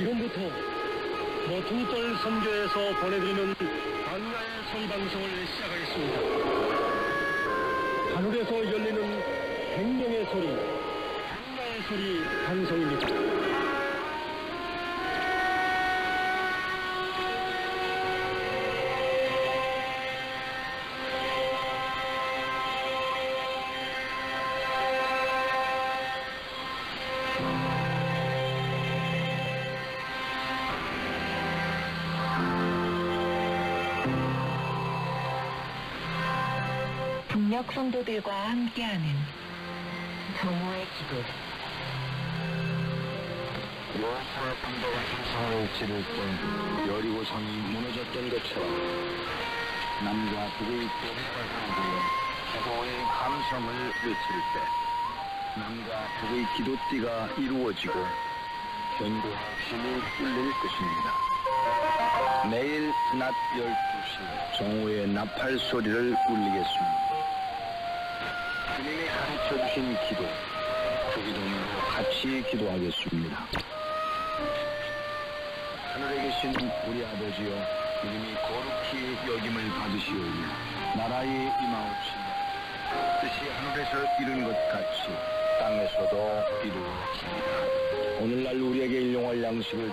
지금부터 모퉁떨 선교에서 보내드리는 광야의 소리 방송을 시작하겠습니다. 하늘에서 열리는 백명의 소리, 광야의 소리 방송입니다. 북녘 성도들과 함께하는 정오의 기도. 여호수아 군대가 형성을 지를 때 여리고 성이 무너졌던 것처럼 남과 북의 교회가 하나되어 기도의 감성을 외칠 때 남과 북의 기도띠가 이루어지고 견고한 힘이 뚫릴 것입니다. 매일 낮 12시 정오의 나팔 소리를 울리겠습니다. 주님이 가르쳐 주신 기도, 그 기도로 같이 기도하겠습니다. 하늘에 계신 우리 아버지여, 이름이 거룩히 여김을 받으시오며, 나라의 임하옵시며, 뜻이 하늘에서 이룬 것 같이 땅에서도 이루어집니다. 오늘날 우리에게 일용할 양식을